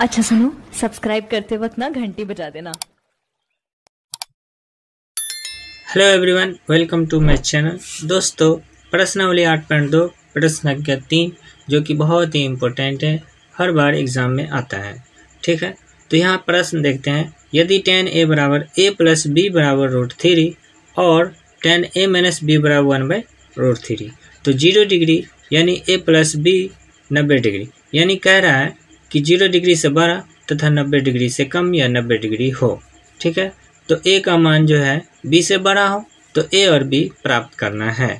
अच्छा सुनो। सब्सक्राइब करते वक्त ना घंटी बजा देना। Hello everyone welcome to my channel दोस्तों, प्रश्नावली आठ पॉइंट दो, प्रश्न संख्या तीन, जो कि बहुत ही इम्पोर्टेंट है, हर बार एग्ज़ाम में आता है। ठीक है? तो यहाँ प्रश्न देखते हैं। यदि टेन ए बराबर ए प्लस बी बराबर रूट थ्री और टेन ए माइनस बी बराबर वन बाई रूट थ्री तो ज़ीरो डिग्री यानी ए प्लस बी नब्बे डिग्री यानी कह रहा है कि ज़ीरो डिग्री से बड़ा तथा नब्बे डिग्री से कम या नब्बे डिग्री हो, ठीक है? तो ए का मान जो है बी से बड़ा हो तो ए और बी प्राप्त करना है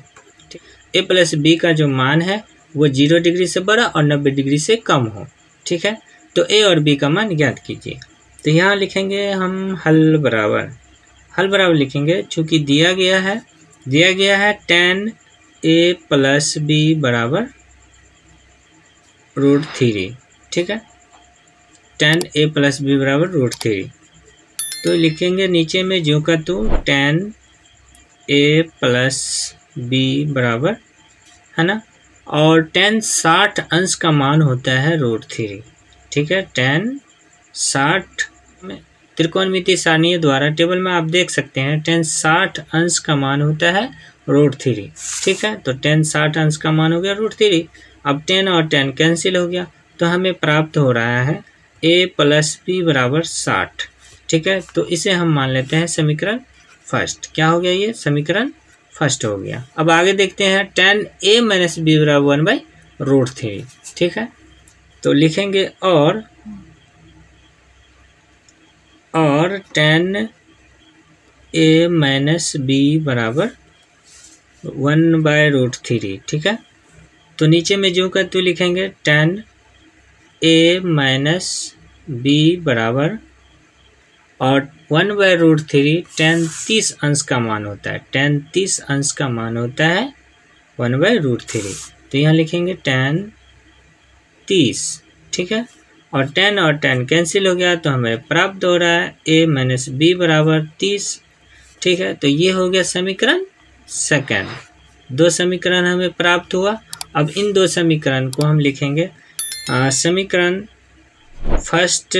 ए प्लस बी का जो मान है, वो ज़ीरो डिग्री से बड़ा और नब्बे डिग्री से कम हो, ठीक है? तो ए और बी का मान ज्ञात कीजिए। तो यहाँ लिखेंगे हम हल बराबर। हल बराबर लिखेंगे, चूँकि दिया गया है, दिया गया है टेन ए प्लस बी बराबर रूट थ्री ठीक है? टेन ए प्लस बी बराबर रूट थ्री तो लिखेंगे नीचे में जो का तो टेन ए प्लस बी बराबर, है ना? और टेन साठ अंश का मान होता है रूट थ्री ठीक है? टेन साठ में त्रिकोणमिति सारणीय द्वारा टेबल में आप देख सकते हैं टेन साठ अंश का मान होता है रूट थ्री ठीक है? तो टेन साठ अंश का मान हो गया रूट थ्री अब टेन और टेन कैंसिल हो गया। तो हमें प्राप्त हो रहा है ए प्लस बी बराबर साठ। ठीक है? तो इसे हम मान लेते हैं समीकरण फ़र्स्ट। क्या हो गया ये? समीकरण फ़र्स्ट हो गया। अब आगे देखते हैं। टेन ए माइनस बी बराबर वन बाई रूट थ्री ठीक है? तो लिखेंगे और और टेन ए माइनस बी बराबर वन बाय रूट थ्री ठीक है? तो नीचे में जो कर तो लिखेंगे टेन ए माइनस बी बराबर और one by root three tan तीस अंश का मान होता है। टेन तीस अंश का मान होता है वन बाय रूट थ्री तो यहाँ लिखेंगे टेन तीस, ठीक है? और टेन और टेन कैंसिल हो गया तो हमें प्राप्त हो रहा है ए माइनस बी बराबर तीस, ठीक है? तो ये हो गया समीकरण सेकेंड दो समीकरण हमें प्राप्त हुआ। अब इन दो समीकरण को हम लिखेंगे समीकरण, फ़र्स्ट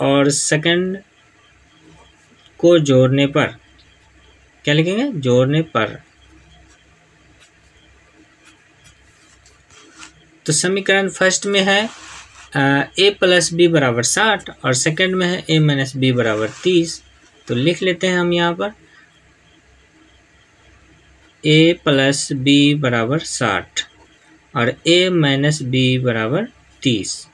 और सेकंड को जोड़ने पर। क्या लिखेंगे? जोड़ने पर। तो समीकरण फ़र्स्ट में है ए प्लस बी बराबर साठ और सेकंड में है, ए माइनस बी बराबर तीस। तो लिख लेते हैं हम यहाँ पर, ए प्लस बी बराबर साठ और ए माइनस बी बराबर तीस।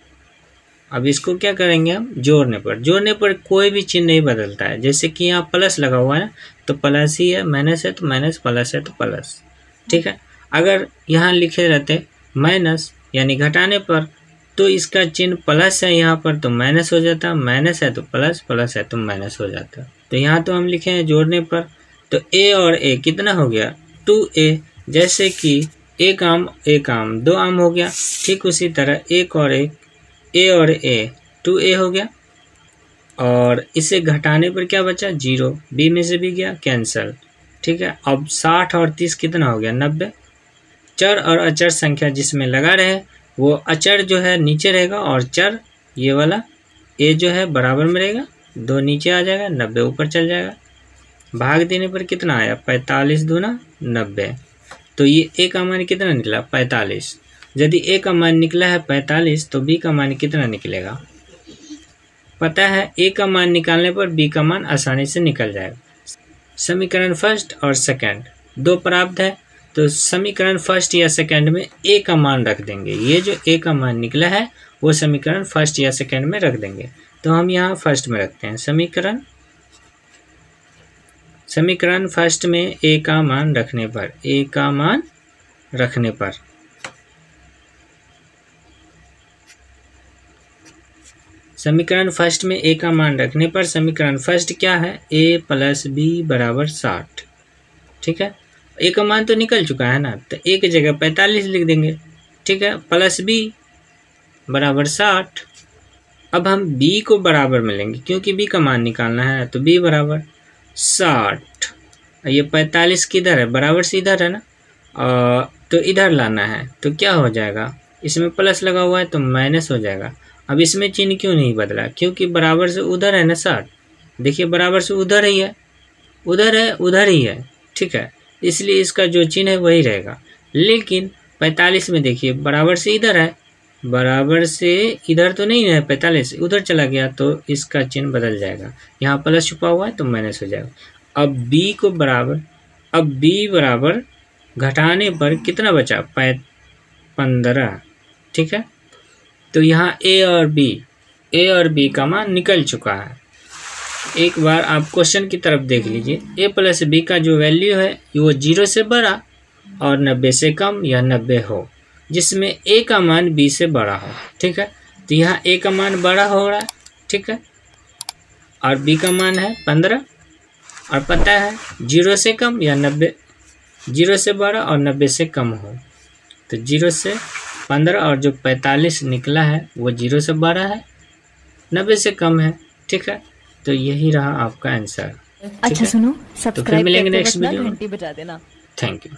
अब इसको क्या करेंगे हम? जोड़ने पर। जोड़ने पर कोई भी चिन्ह नहीं बदलता है। जैसे कि यहाँ प्लस लगा हुआ है तो प्लस ही है, माइनस है तो माइनस, प्लस है तो प्लस। ठीक है? अगर यहाँ लिखे रहते माइनस, यानी घटाने पर तो इसका चिन्ह प्लस है यहाँ पर तो माइनस हो जाता। माइनस है तो प्लस प्लस है तो माइनस हो जाता। तो यहाँ तो हम लिखे हैं जोड़ने पर। तो ए और ए कितना हो गया? Two A. जैसे कि एक आम एक आम, दो आम हो गया। ठीक उसी तरह एक और एक, ए और ए, टू ए हो गया। और इसे घटाने पर क्या बचा? ज़ीरो। बी में से भी गया, कैंसल। ठीक है, अब साठ और तीस कितना हो गया? नब्बे। चर और अचर संख्या जिसमें लगा रहे, वो अचर जो है नीचे रहेगा और चर ये वाला ए जो है बराबर में रहेगा। दो नीचे आ जाएगा, नब्बे ऊपर चल जाएगा। भाग देने पर कितना आया? पैंतालीस दूना नब्बे। तो ये ए का मान कितना निकला? पैंतालीस। यदि ए का मान निकला है पैंतालीस तो बी का मान कितना निकलेगा? पता है ए का मान निकालने पर बी का मान आसानी से निकल जाएगा। समीकरण फ़र्स्ट और सेकंड, दो प्राप्त है तो समीकरण फ़र्स्ट या सेकंड में ए का मान रख देंगे। ये जो ए का मान निकला है, वो समीकरण फ़र्स्ट या सेकंड में रख देंगे। तो हम यहाँ फ़र्स्ट में रखते हैं। समीकरण समीकरण फ़र्स्ट में ए का मान रखने पर ए का मान रखने पर। समीकरण फ़र्स्ट में ए का मान रखने पर समीकरण फ़र्स्ट क्या है? ए प्लस बी बराबर साठ। ठीक है? ए का मान तो निकल चुका है ना? तो ए की जगह पैंतालीस लिख देंगे। ठीक है? प्लस बी बराबर साठ। अब हम बी को बराबर में लेंगे, क्योंकि बी का मान निकालना है तो बी बराबर। साठ। ये पैंतालीस किधर है? बराबर से इधर है ना? आ, तो इधर लाना है तो क्या हो जाएगा? इसमें प्लस लगा हुआ है तो माइनस हो जाएगा। अब इसमें चिन्ह क्यों नहीं बदला? क्योंकि बराबर से उधर है ना साठ। देखिए बराबर से उधर ही है। उधर है उधर ही है। ठीक है? इसलिए इसका जो चिन्ह है वही रहेगा। लेकिन पैंतालीस में देखिए बराबर से इधर है बराबर से इधर तो नहीं है, पैंतालीस, उधर चला गया तो इसका चिन्ह बदल जाएगा। यहाँ प्लस छुपा हुआ है तो माइनस हो जाएगा। अब बी को बराबर, अब बी बराबर घटाने पर कितना बचा? पै पंद्रह ठीक है? तो यहाँ ए और बी ए और बी का मान निकल चुका है। एक बार आप क्वेश्चन की तरफ़ देख लीजिए। ए प्लस बी का जो वैल्यू है, वो ज़ीरो से बड़ा और नब्बे से कम या नब्बे हो। जिसमें ए का मान बी से बड़ा हो। ठीक है? तो यहाँ ए का मान बड़ा हो रहा है। ठीक है? और बी का मान है पंद्रह। और पता है ज़ीरो से कम या नब्बे? ज़ीरो से बड़ा और नब्बे से कम हो। तो ज़ीरो से पंद्रह और जो पैंतालीस निकला है वो ज़ीरो से बड़ा है नब्बे से कम है। ठीक है? तो यही रहा आपका आंसर। अच्छा सुनो। सब्सक्राइब तो फिर मिलेंगे नेक्स्ट वीडियो में। बजा देना। Thank you